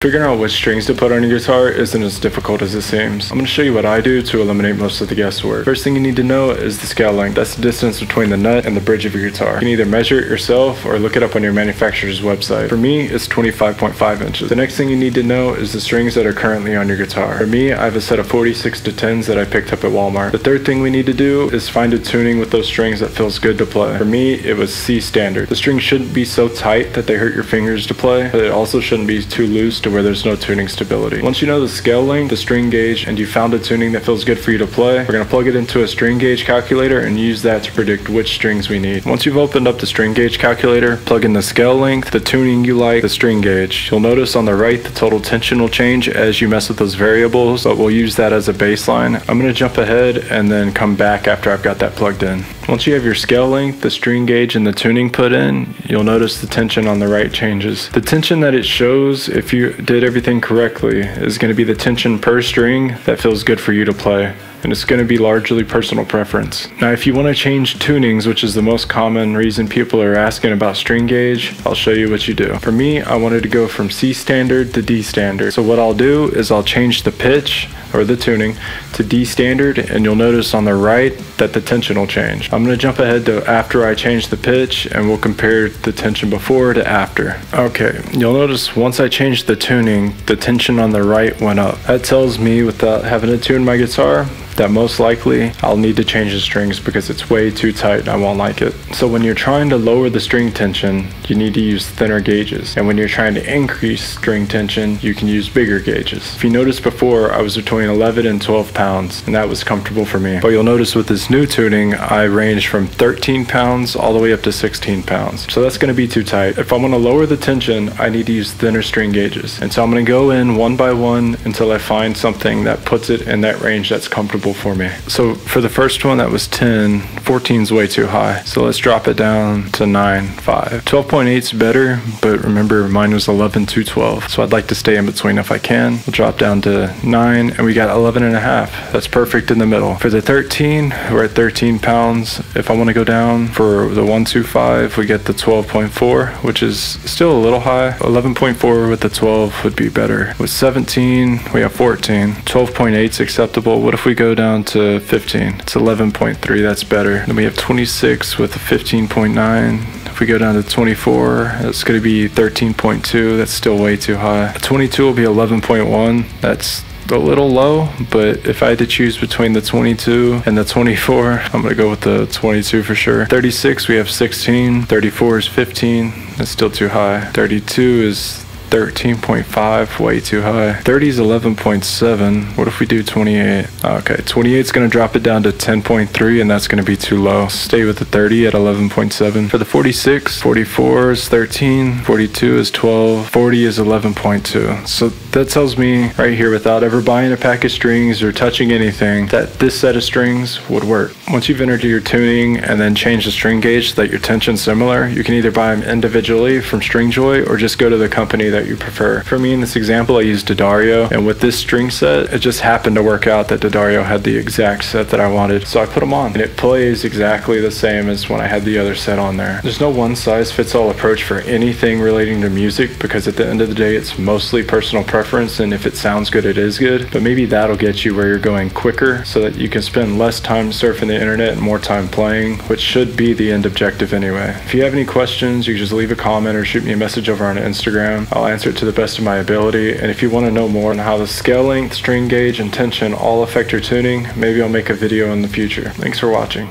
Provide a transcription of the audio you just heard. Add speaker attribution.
Speaker 1: Figuring out which strings to put on your guitar isn't as difficult as it seems. I'm going to show you what I do to eliminate most of the guesswork. First thing you need to know is the scale length. That's the distance between the nut and the bridge of your guitar. You can either measure it yourself or look it up on your manufacturer's website. For me, it's 25.5 inches. The next thing you need to know is the strings that are currently on your guitar. For me, I have a set of 46 to 10s that I picked up at Walmart. The third thing we need to do is find a tuning with those strings that feels good to play. For me, it was C standard. The strings shouldn't be so tight that they hurt your fingers to play, but it also shouldn't be too loose to where there's no tuning stability. Once you know the scale length, the string gauge, and you found a tuning that feels good for you to play, we're going to plug it into a string gauge calculator and use that to predict which strings we need. Once you've opened up the string gauge calculator, plug in the scale length, the tuning you like, the string gauge. You'll notice on the right the total tension will change as you mess with those variables, but we'll use that as a baseline. I'm going to jump ahead and then come back after I've got that plugged in. Once you have your scale length, the string gauge, and the tuning put in, you'll notice the tension on the right changes. The tension that it shows if you did everything correctly is going to be the tension per string that feels good for you to play and it's going to be largely personal preference. Now if you want to change tunings, which is the most common reason people are asking about string gauge, I'll show you what you do. For me, I wanted to go from C standard to D standard. So what I'll do is I'll change the pitch or the tuning to D standard and you'll notice on the right that the tension will change. I'm going to jump ahead to after I change the pitch and we'll compare the tension before to after. Okay, you'll notice once I changed the tuning, the tension on the right went up. That tells me without having to tune my guitar that most likely I'll need to change the strings because it's way too tight and I won't like it. So when you're trying to lower the string tension, you need to use thinner gauges. And when you're trying to increase string tension, you can use bigger gauges. If you noticed before, I was between 11 and 12 pounds and that was comfortable for me. But you'll notice with this new tuning, I range from 13 pounds all the way up to 16 pounds. So that's gonna be too tight. If I wanna lower the tension, I need to use thinner string gauges. And so I'm gonna go in one by one until I find something that puts it in that range that's comfortable for me. So for the first one that was 10, 14 is way too high. So let's drop it down to 9, 5. 12.8 is better, but remember mine was 11 to 12. So I'd like to stay in between if I can. We'll drop down to 9 and we got 11 and a half. That's perfect in the middle. For the 13, we're at 13 pounds. If I want to go down for the 125, we get the 12.4, which is still a little high. 11.4 with the 12 would be better. With 17, we have 14. 12.8 is acceptable. What if we go down to 15. It's 11.3, that's better. Then we have 26 with a 15.9. If we go down to 24, it's going to be 13.2. That's still way too high. 22 will be 11.1. That's a little low, but if I had to choose between the 22 and the 24, I'm gonna go with the 22 for sure. 36, we have 16. 34 is 15. That's still too high. 32 is 13.5, way too high. 30 is 11.7. What if we do 28? Okay, 28 is going to drop it down to 10.3, and that's going to be too low. Stay with the 30 at 11.7. For the 46, 44 is 13, 42 is 12, 40 is 11.2. So that tells me right here, without ever buying a pack of strings or touching anything, that this set of strings would work. Once you've entered your tuning and then change the string gauge so that your tension's similar, you can either buy them individually from Stringjoy or just go to the company that that you prefer. For me in this example, I used D'Addario, and with this string set, it just happened to work out that D'Addario had the exact set that I wanted, so I put them on. And it plays exactly the same as when I had the other set on there. There's no one size fits all approach for anything relating to music because at the end of the day, it's mostly personal preference, and if it sounds good, it is good. But maybe that'll get you where you're going quicker so that you can spend less time surfing the internet and more time playing, which should be the end objective anyway. If you have any questions, you can just leave a comment or shoot me a message over on Instagram. I'll answer it to the best of my ability. And if you want to know more on how the scale length, string gauge, and tension all affect your tuning, maybe I'll make a video in the future. Thanks for watching.